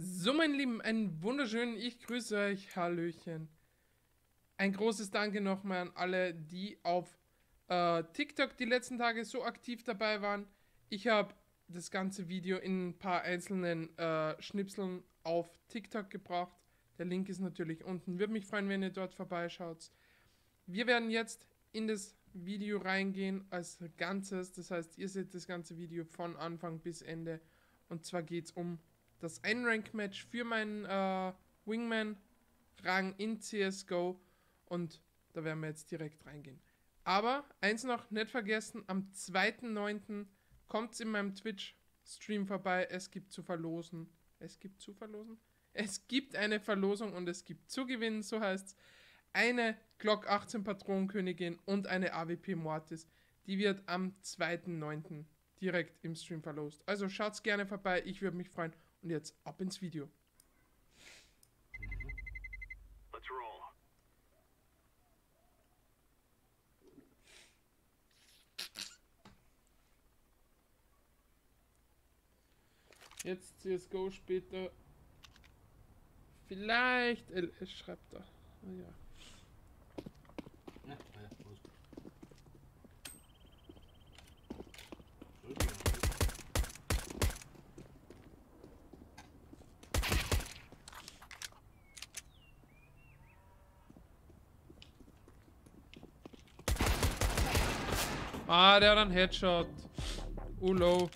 So, meine Lieben, einen wunderschönen, ich grüße euch, Hallöchen. Ein großes Danke nochmal an alle, die auf äh, TikTok die letzten Tage so aktiv dabei waren. Ich habe das ganze Video in ein paar einzelnen äh, Schnipseln auf TikTok gebracht. Der Link ist natürlich unten. Würde mich freuen, wenn ihr dort vorbeischaut. Wir werden jetzt in das Video reingehen als Ganzes. Das heißt, ihr seht das ganze Video von Anfang bis Ende. Und zwar geht es um das Ein-Rank-Match für meinen äh, Wingman-Rang in CSGO und da werden wir jetzt direkt reingehen. Aber eins noch nicht vergessen, am 2.9. kommt es in meinem Twitch-Stream vorbei. Es gibt zu verlosen. Es gibt zu verlosen? Es gibt eine Verlosung und es gibt zu gewinnen, so heißt es. Eine Glock 18 Patronenkönigin und eine AWP Mortis. Die wird am 2.9. direkt im Stream verlost. Also schaut's gerne vorbei, ich würde mich freuen. Und jetzt ab ins Video. Jetzt CSGO später. Vielleicht LS schreibt er. Oh ja. Ah, der hat einen Headshot. Uh, low.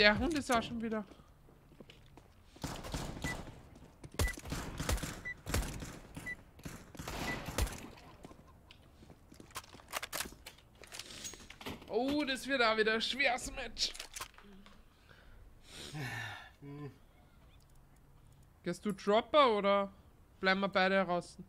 Der Hund ist auch schon wieder. Oh, das wird auch wieder ein schweres Match. Gehst du Dropper oder bleiben wir beide draußen?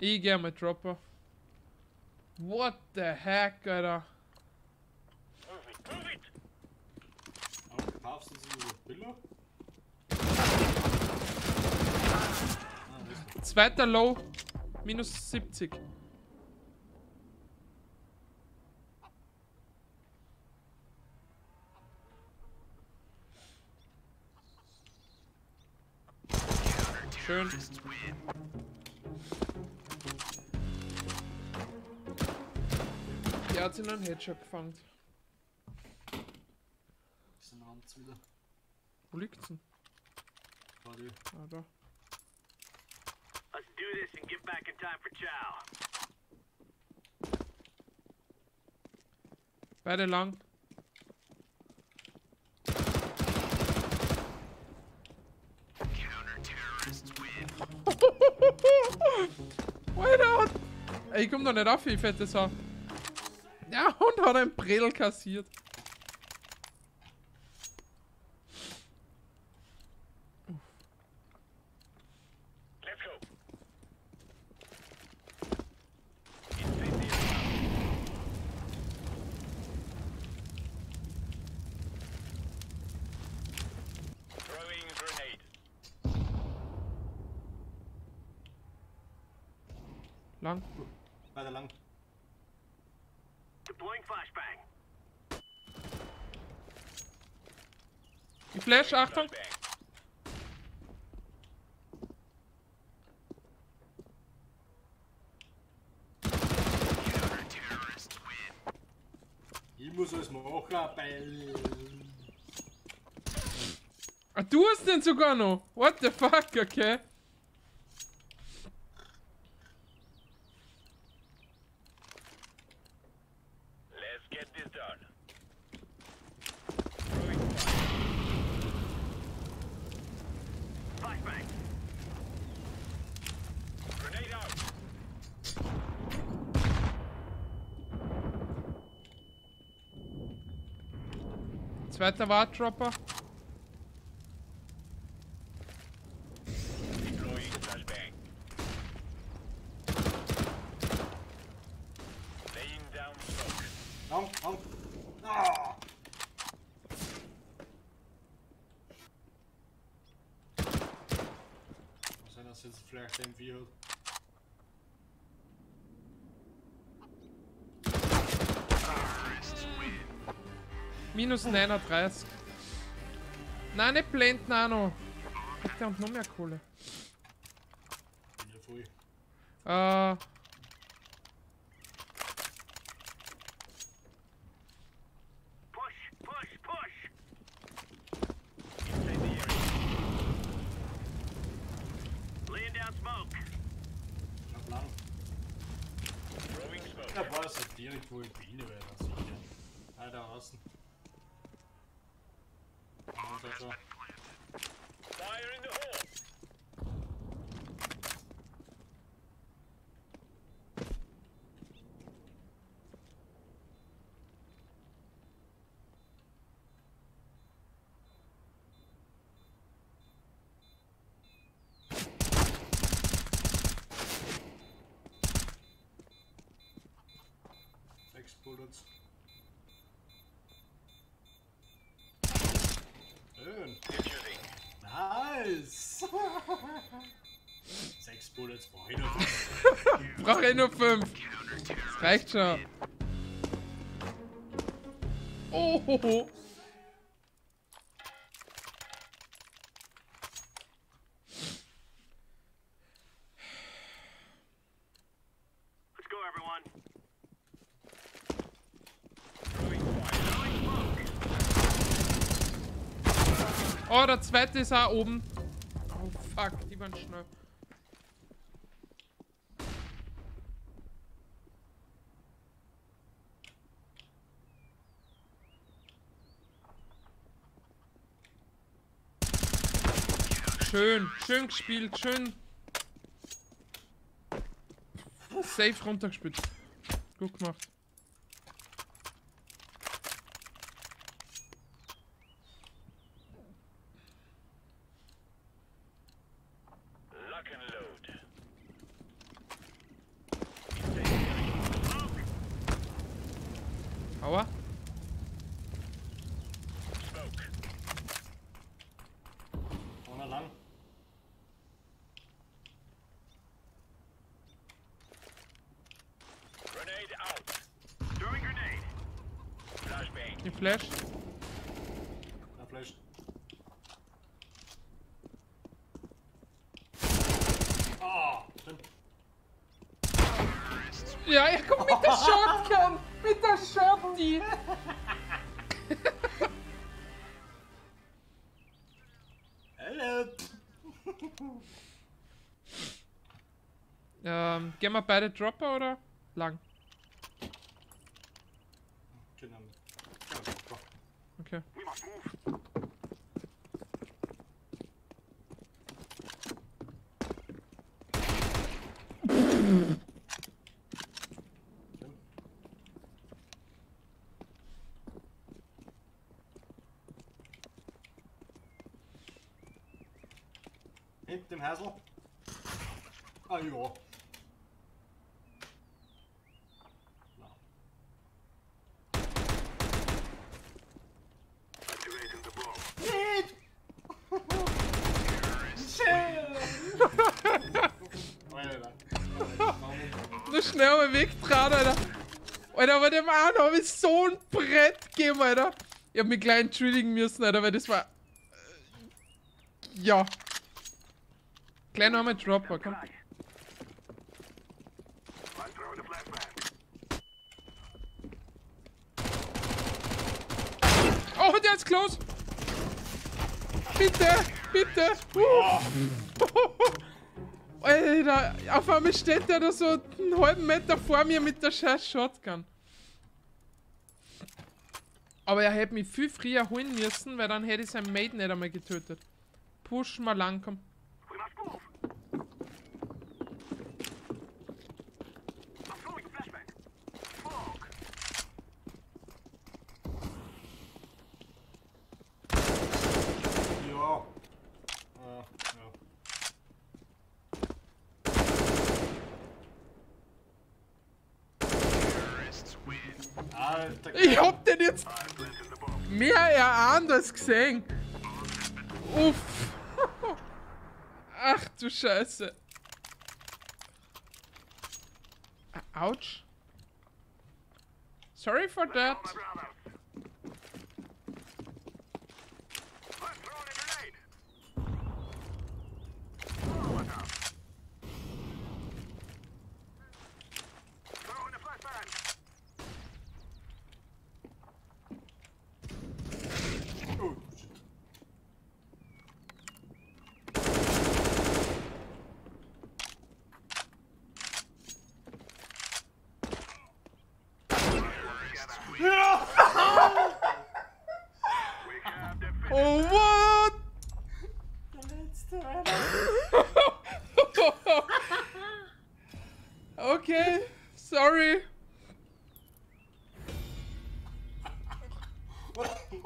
Ich geh mit Dropper. What the heck, Alter? Billo? Zweiter Low. Minus 70. Schön. Der hat sich einen Headshot gefangen. Ist ein Rand wieder. Wo liegt's denn? Ah, da. Let's do this and get back in time for chow. Beide lang. Wait out! Ey, ich komm doch nicht auf, ich fette Sau. Ja, und hat ein Bredel kassiert. Lang. Weiter lang. Deploying flashbang. Die Flash, Achtung. Flashbang. Ich muss alles machen, weil. Ah, du hast den sogar noch. What the fuck, okay. Let's get this done. Zweiter Wartdropper. Deploying flashbang. Laying down smoke. Lang, lang. Ah! Kan zijn dat ze het vliegtuig M4 Minus 39. Nein, nicht blind, Nano. Bitte und noch mehr Kohle. Bin ja voll. Äh. Push, push, push. Laying down smoke. Ich hab lang. Smoke. Da war es halt direkt, wo ich bin, weil das sicher. Da außen. Ja, da schon. Fire in the hole. Bullets brauche ich noch. Brauche ich nur 5. Das reicht schon. Oh, ho. Oh, der zweite ist auch oben. Oh, fuck, die waren schnell. Schön, schön gespielt, schön. Safe runtergespielt. Gut gemacht. Die Flash. Der Flash. Ah! Stimmt. Ja, er kommt mit der Shotgun! Mit der Shotty! Help! Ähm, gehen wir beide Dropper oder lang? Hey, Tim Hazel. Oh, you all. Schnell mal weg dran, Alter. Alter, aber dem einen habe ich so ein Brett gegeben, Alter. Ich hab mich gleich entschuldigen müssen, Alter, weil das war. Äh, ja. Gleich noch einmal Dropper, komm. Oh, der ist close! Bitte, bitte! Uh. Alter, auf einmal steht der da so einen halben Meter vor mir mit der scheiß Shotgun. Aber er hätte mich viel früher holen müssen, weil dann hätte ich seinen Mate nicht einmal getötet. Push mal lang, komm. Ich hab den jetzt mehr erahnt als gesehen. Uff. Ach du Scheiße. Ouch. Sorry for that.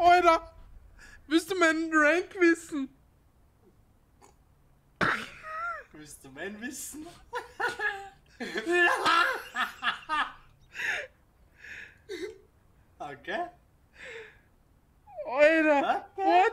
Alter, willst du meinen Rank wissen? Willst du meinen wissen? okay. Alter, okay. what